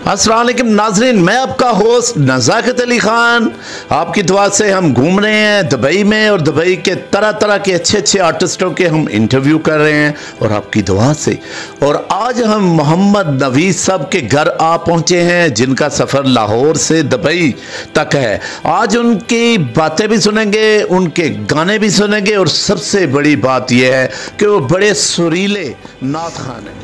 असलम नाजरीन, मैं आपका होस्ट नज़ाकत अली ख़ान। आपकी दुआ से हम घूम रहे हैं दुबई में और दुबई के तरह तरह के अच्छे अच्छे आर्टिस्टों के हम इंटरव्यू कर रहे हैं और आपकी दुआ से। और आज हम मोहम्मद नवीद साहब के घर आ पहुँचे हैं, जिनका सफ़र लाहौर से दुबई तक है। आज उनकी बातें भी सुनेंगे, उनके गाने भी सुनेंगे और सबसे बड़ी बात यह है कि वो बड़े सुरीले नात खान हैं।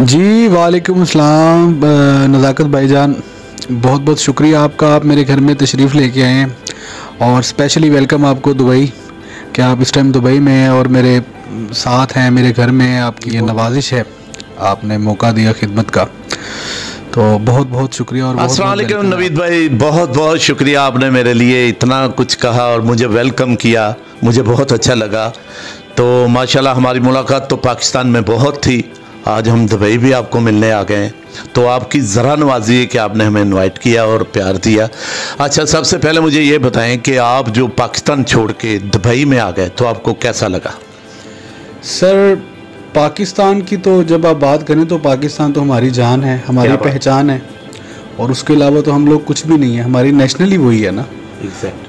जी वालेकुम अस्सलाम नज़ाकत भाईजान। बहुत बहुत शुक्रिया आपका आप मेरे घर में तशरीफ़ लेके आए हैं। और स्पेशली वेलकम आपको दुबई। कि आप इस टाइम दुबई में हैं और मेरे साथ हैं मेरे घर में आपकी ये नवाजिश है? आपने मौका दिया खिदमत का। तो बहुत बहुत शुक्रिया और welcome। नवीद भाई बहुत बहुत शुक्रिया आपने मेरे लिए इतना कुछ कहा और मुझे वेलकम किया। मुझे बहुत अच्छा लगा। तो माशाल्लाह हमारी मुलाकात तो पाकिस्तान में बहुत थी। आज हम दुबई भी आपको मिलने आ गए हैं। तो आपकी ज़रा नवाजी है कि आपने हमें इनवाइट किया और प्यार दिया। अच्छा सबसे पहले मुझे ये बताएँ कि आप जो पाकिस्तान छोड़ के दुबई में आ गए तो आपको कैसा लगा? सर पाकिस्तान की तो जब आप बात करें तो पाकिस्तान तो हमारी जान है हमारी पहचान है। और उसके अलावा तो हम लोग कुछ भी नहीं है हमारी नेशनली वही है ना।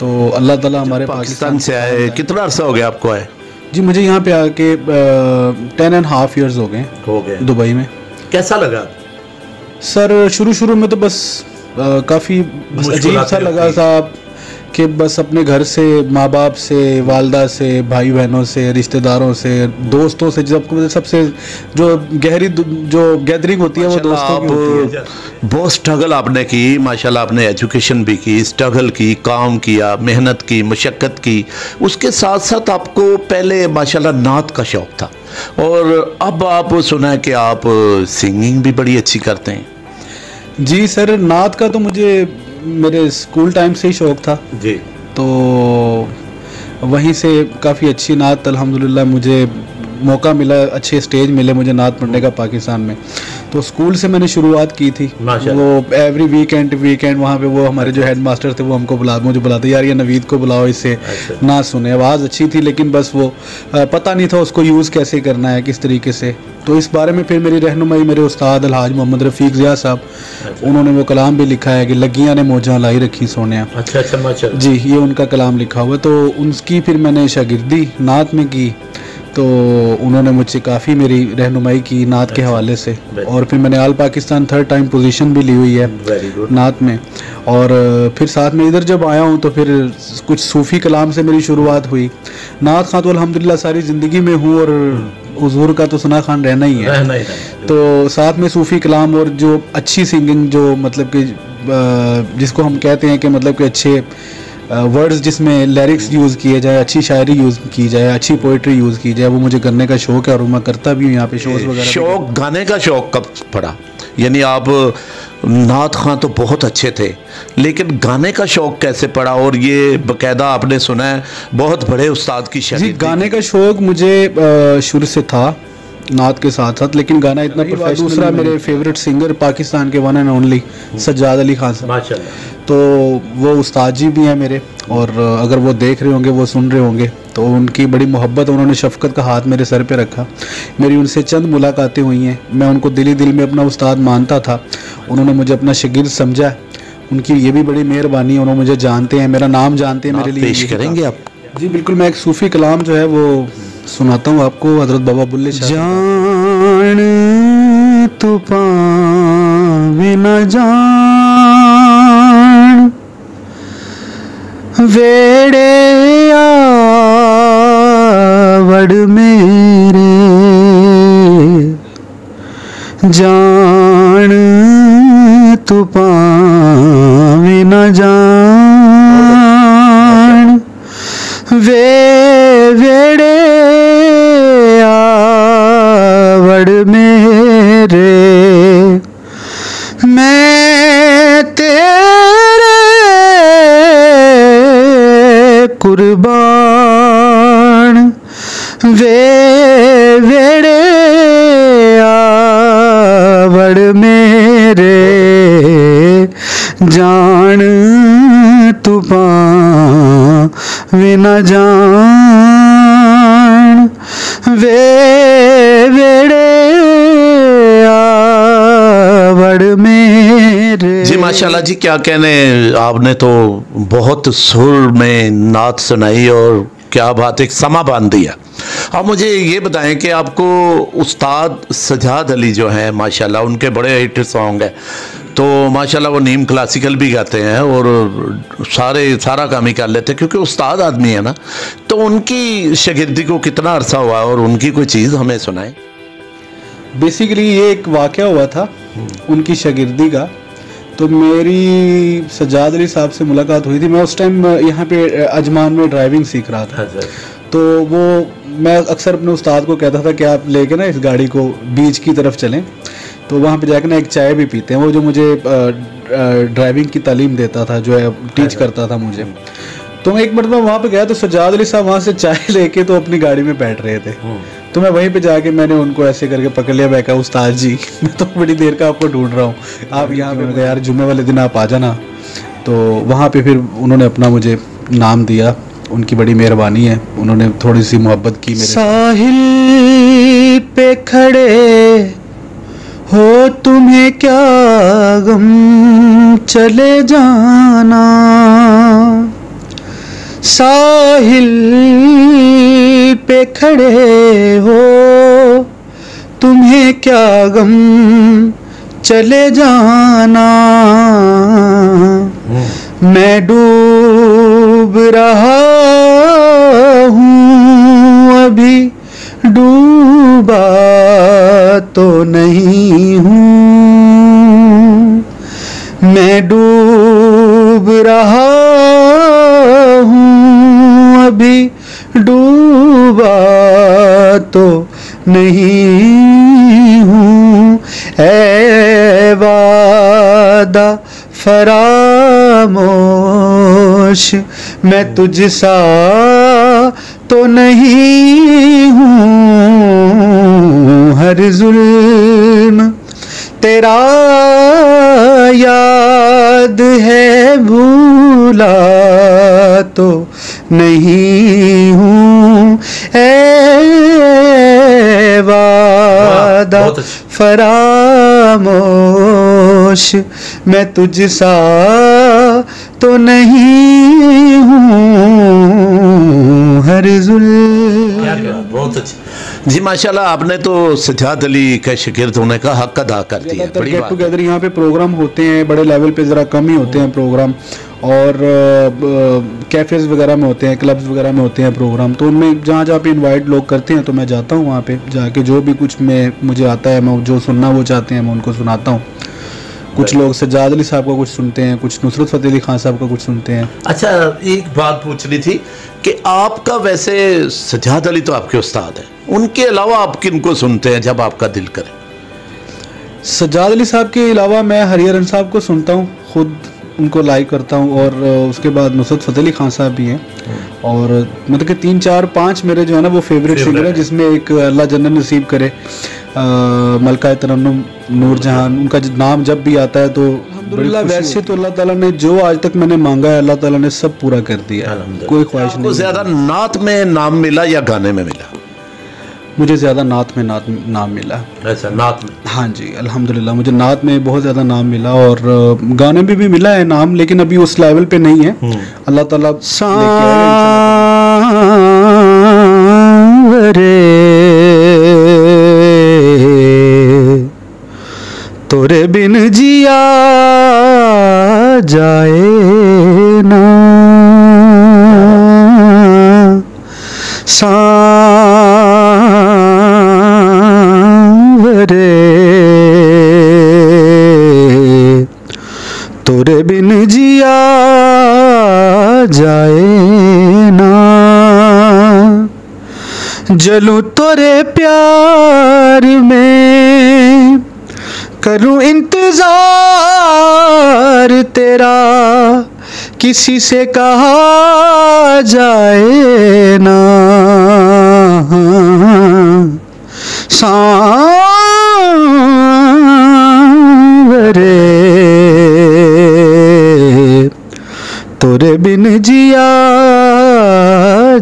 तो अल्लाह ताला हमारे पाकिस्तान से आए कितना अरसा हो गया आपको आए? जी मुझे यहाँ पे आके टेन एंड हाफ़ इयर्स हो गए हो गए दुबई में। कैसा लगा? सर शुरू शुरू में तो बस काफ़ी अजीब सा लगा था। कि बस अपने घर से माँ बाप से वालदा से भाई बहनों से रिश्तेदारों से दोस्तों से जब सबसे जो गहरी जो गैदरिंग होती है वो दोस्तों की होती है। आप बहुत स्ट्रगल आपने की माशाल्लाह आपने एजुकेशन भी की स्ट्रगल की काम किया मेहनत की मशक्क़त की। उसके साथ साथ आपको पहले माशाल्लाह नात का शौक था। और अब आप सुना है कि आप सिंगिंग भी बड़ी अच्छी करते हैं। जी सर नात का तो मुझे मेरे स्कूल टाइम से ही शौक था। जी। तो वहीं से काफ़ी अच्छी नात अलहमदिल्ला मुझे मौका मिला अच्छे स्टेज मिले मुझे नात पढ़ने का पाकिस्तान में। तो स्कूल से मैंने शुरुआत की थी। वो एवरी वीकेंड वीकेंड वहाँ पे वो हमारे जो हेड मास्टर थे वो हमको बुला मुझे बुलाते यार ये नवीद को बुलाओ इससे अच्छा। ना सुने। आवाज़ अच्छी थी लेकिन बस वो पता नहीं था उसको यूज़ कैसे करना है किस तरीके से। तो इस बारे में फिर मेरी रहनुमाई मेरे उस्ताद अलहाज मोहम्मद रफ़ीक ज़िया साहब उन्होंने वो कलाम भी लिखा है कि लगियाँ ने मोजा लाई रखी सोनिया। अच्छा अच्छा जी ये उनका कलाम लिखा हुआ तो उनकी फिर मैंने शागिर्दी नात में की। तो उन्होंने मुझसे काफ़ी मेरी रहनुमाई की नात के हवाले से। और फिर मैंने all Pakistan third time position भी ली हुई है नात में। और फिर साथ में इधर जब आया हूँ तो फिर कुछ सूफ़ी कलाम से मेरी शुरुआत हुई। नात खां तो अलहमदिल्ला सारी ज़िंदगी में हूँ और हजूर का तो सुना खान रहना ही है। नहीं तो साथ में सूफ़ी कलाम और जो अच्छी सिंगिंग जो मतलब कि जिसको हम कहते हैं कि मतलब कि अच्छे वर्ड्स जिसमें लिरिक्स यूज़ किए जाए अच्छी शायरी यूज़ की जाए अच्छी पोइट्री यूज़ की जाए वो मुझे करने का शौक है और मैं करता भी हूँ यहाँ पे शोज़ वगैरह शौक गाने का शौक कब पड़ा? यानी आप नात खां तो बहुत अच्छे थे लेकिन गाने का शौक कैसे पड़ा? और ये बकायदा आपने सुना है बहुत बड़े उस्ताद की शागिर्दी गाने का शौक मुझे शुरू से था नात के साथ साथ लेकिन गाना इतना प्रोफेशनल दूसरा मेरे फेवरेट सिंगर पाकिस्तान के one and only Sajjad Ali Khan साहब। तो वो उस्ताद जी भी हैं मेरे और अगर वो देख रहे होंगे वो सुन रहे होंगे तो उनकी बड़ी मोहब्बत उन्होंने शफकत का हाथ मेरे सर पे रखा। मेरी उनसे चंद मुलाकातें हुई हैं। मैं उनको दिली दिल में अपना उस्ताद मानता था। उन्होंने मुझे अपना शिगिर समझा। उनकी ये भी बड़ी मेहरबानी है उन्होंने मुझे जानते हैं मेरा नाम जानते हैं मेरे लिए पेश करेंगे आप? जी बिल्कुल मैं एक सूफी कलाम जो है वो सुनाता हूँ आपको, हज़रत बाबा बुल्ले जान तू पावे न जान। वेड़े आवड़ मेरे। जान तू पावे वेड़े आवड़ मेरे। जान तू वे न जान। वे वेड़े आवड़ मेरे। माशाल्लाह जी, क्या कहने आपने तो बहुत सुर में नात सुनाई और क्या बात एक समा बाँध दिया। अब मुझे ये बताएँ कि आपको उस्ताद सजाद अली जो हैं माशाल्लाह उनके बड़े हिट सॉन्ग हैं। तो माशाल्लाह वो नीम क्लासिकल भी गाते हैं और सारे सारा काम ही कर लेते हैं क्योंकि उस्ताद आदमी है ना। तो उनकी शागिर्दी को कितना अरसा हुआ और उनकी कोई चीज़ हमें सुनाए? बेसिकली ये एक वाक़ हुआ था उनकी शागिर्दी का। तो मेरी सजाद अली साहब से मुलाकात हुई थी। मैं उस टाइम यहाँ पे अजमान में ड्राइविंग सीख रहा था। तो वो मैं अक्सर अपने उस्ताद को कहता था कि आप लेके ना इस गाड़ी को बीच की तरफ़ चलें। तो वहाँ पे जाकर ना एक चाय भी पीते हैं वो जो मुझे ड्राइविंग की तालीम देता था जो है टीच करता था मुझे। तो मैं एक मरतबा वहाँ पे गया तो सजाद अली साहब वहाँ से चाय लेके तो अपनी गाड़ी में बैठ रहे थे। तो मैं वहीं पे जाके मैंने उनको ऐसे करके पकड़ लिया मैं कहा उस्ताद जी मैं तो बड़ी देर का आपको ढूंढ रहा हूँ। आप यहाँ पे यार जुम्मे वाले दिन आप आ जाना। तो वहाँ पे फिर उन्होंने अपना मुझे नाम दिया। उनकी बड़ी मेहरबानी है। उन्होंने थोड़ी सी मोहब्बत की मेरे साहिल पे खड़े हो तुम्हें क्या गम? चले जाना। साहिल पे खड़े हो तुम्हें क्या गम? चले जाना। मैं डूब तो नहीं हूँ। मैं डूब रहा हूँ। अभी डूबा तो नहीं हूँ। ए वादा फरामोश, मैं तुझसा तो नहीं हूँ। हर जुल्म तेरा याद है भूला तो नहीं हूँ ए वादा फरामोश मैं तुझसा तो नहीं हूँ हर जुल बहुत अच्छा। जी माशाल्लाह आपने तो सिद्धार्थ अली का शिकिरत होने का हक अदा कर दिया बड़ी गेट टुगेदर यहाँ पे प्रोग्राम होते हैं बड़े लेवल पे ज़रा कम ही होते हैं प्रोग्राम और कैफ़ेज़ वगैरह में होते हैं क्लब्स वगैरह में होते हैं प्रोग्राम तो उनमें जहाँ जहाँ पे इनवाइट लोग करते हैं तो मैं जाता हूँ वहाँ पे जाके जो भी कुछ मैं मुझे आता है मैं जो सुनना वो चाहते हैं मैं उनको सुनाता हूँ। कुछ लोग सज्जाद अली साहब का कुछ सुनते हैं कुछ नुसरत फ़तेह अली खान साहब का कुछ सुनते हैं। अच्छा एक बात पूछनी थी कि आपका वैसे सज्जाद अली तो आपके उस्ताद हैं। उनके अलावा आप किन को सुनते हैं जब आपका दिल करे? सज्जाद अली साहब के अलावा मैं हरिहरन साहब को सुनता हूँ खुद उनको लाइक करता हूँ और उसके बाद नुसरत फ़तेह अली खान साहब भी हैं। और मतलब कि तीन चार पाँच मेरे जो है ना वो फेवरेट सिंगर हैं जिसमें एक अल्लाह जन्नत नसीब करे। मलका तरन्नुम नूर जहान उनका नाम जब भी आता है तो वैसे तो अल्लाह ताला ने जो आज तक मैंने मांगा है अल्लाह ताला ने सब पूरा कर दिया कोई ख्वाहिश नहीं ज़्यादा नात में नाम मिला या गाने में मिला? मुझे ज़्यादा नात में नात नाम मिला। अच्छा नात में? हाँ जी अल्हम्दुलिल्लाह मुझे नात में बहुत ज़्यादा नाम मिला और गाने में भी मिला है नाम लेकिन अभी उस लेवल पे नहीं है। अल्लाह ताला तोरे बिन जिया जाए। जाए ना जलू तोरे प्यार में, करूँ इंतज़ार तेरा। किसी से कहा जाए ना। सांवरे तोरे बिन जिया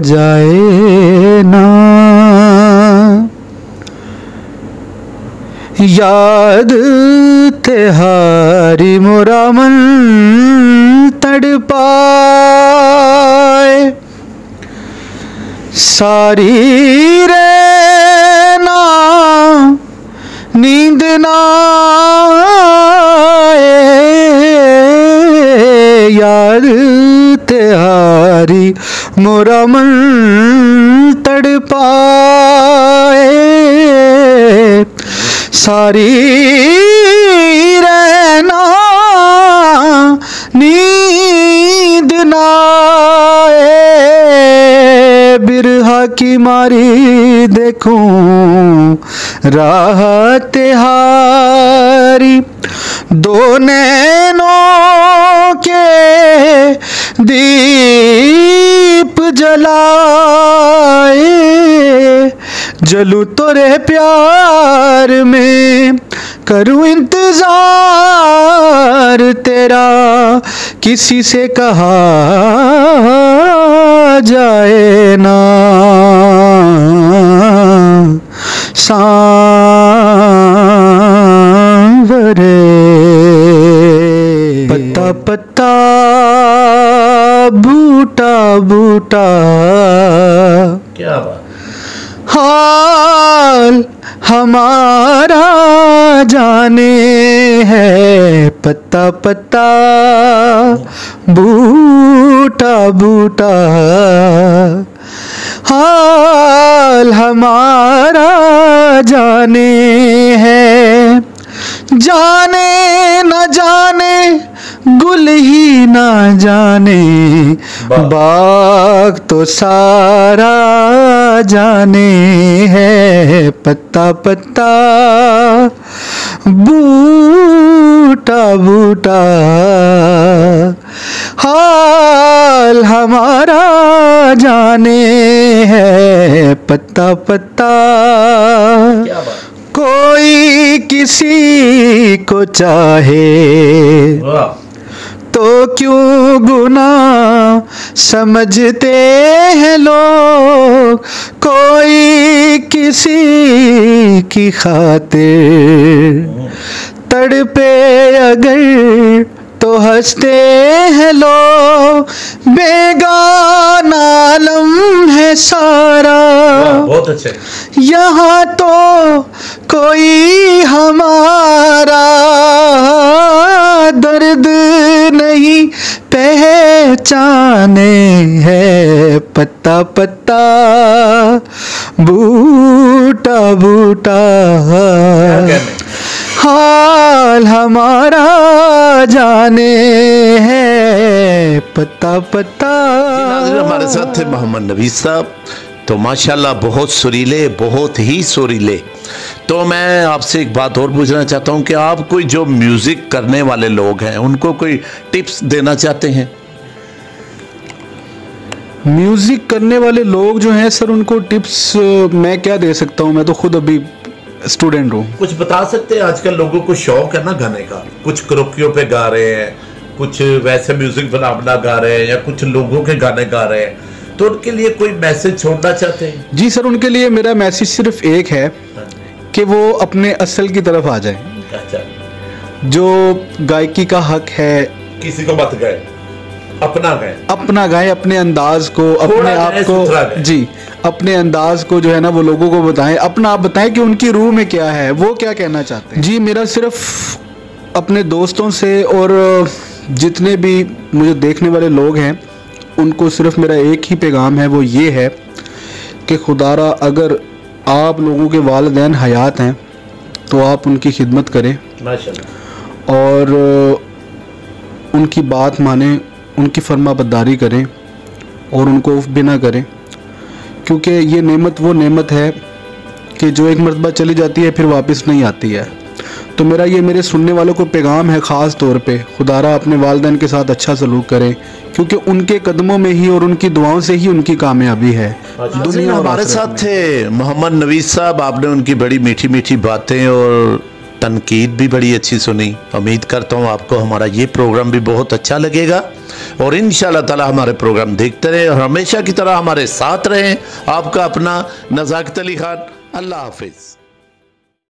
जाए ना। याद तिहारी मोरा मन तड़पाए सारी रे ना नींद ना याद तिहारी मोरा मन तड़पाए सारी रहना की मारी देखूँ राह तिहारी। दो नैनों के दीप जलाए। जलू तोरे प्यार में करूँ इंतज़ार। तेरा किसी से कहा जाए ना। सांवरे पत्ता बूटा बूटा। हाल हमारा जाने है। जाने न जाने गुल ही ना जाने। बाग तो सारा जाने है। पत्ता पत्ता बूटा बूटा हाल हमारा जाने है पत्ता पत्ता। कोई किसी को चाहे तो क्यों गुना समझते हैं लोग? कोई किसी की खातिर तड़पे अगर तो हँसते हैं लोग। बेगाना आलम है सारा। बहुत अच्छे यहाँ तो कोई हमारा दर्द नहीं। पहचाने है पत्ता पत्ता बूटा बूटा हाल हमारा जाने है। पत्ता नाज़रीन, हमारे साथ थे मोहम्मद नबी साहब। तो माशाल्लाह बहुत सुरीले बहुत ही सुरीले। तो मैं आपसे एक बात और पूछना चाहता हूँ कि आप कोई जो म्यूज़िक करने वाले लोग हैं उनको कोई टिप्स देना चाहते हैं? म्यूज़िक करने वाले लोग जो हैं सर उनको टिप्स मैं क्या दे सकता हूँ? मैं तो खुद अभी स्टूडेंट हूँ। कुछ बता सकते हैं? आजकल लोगों को शौक है ना गाने का। कुछ क्रोकियों पे गा रहे हैं कुछ वैसे म्यूज़िक बना बना गा रहे हैं या कुछ लोगों के गाने गा रहे हैं। तो उनके लिए कोई मैसेज छोड़ना चाहते हैं? जी सर उनके लिए मेरा मैसेज सिर्फ़ एक है। कि वो अपने असल की तरफ़ आ जाए। अच्छा। जो गायकी का हक है किसी को मत गए। अपना गए। अपना गाएँ अपने अंदाज को अपने आप को। जी अपने अंदाज को जो है ना वो लोगों को बताएँ। अपना आप बताएँ कि उनकी रूह में क्या है वो क्या कहना चाहते हैं? जी मेरा सिर्फ़ अपने दोस्तों से और जितने भी मुझे देखने वाले लोग हैं उनको सिर्फ़ मेरा एक ही पैगाम है वो ये है कि खुदारा अगर आप लोगों के वालदेन हयात हैं तो आप उनकी खिदमत करें। और उनकी बात माने उनकी फर्मा बरदारी करें और उनको उफ भी ना करें। क्योंकि ये नेमत वो नेमत है कि जो एक मरतबा चली जाती है फिर वापस नहीं आती है। तो मेरा ये मेरे सुनने वालों को पैगाम है ख़ास तौर पे खुदारा अपने वालदेन के साथ अच्छा सलूक करें क्योंकि उनके कदमों में ही और उनकी दुआओं से ही उनकी कामयाबी है। दुनिया हमारे साथ थे मोहम्मद नवीज साहब आपने उनकी बड़ी मीठी मीठी बातें और तनकीद भी बड़ी अच्छी सुनी। उम्मीद करता हूँ आपको हमारा ये प्रोग्राम भी बहुत अच्छा लगेगा। और इन ताला हमारे प्रोग्राम देखते रहें और हमेशा की तरह हमारे साथ रहें। आपका अपना नज़ाकत अली खान, अल्लाह हाफिज़।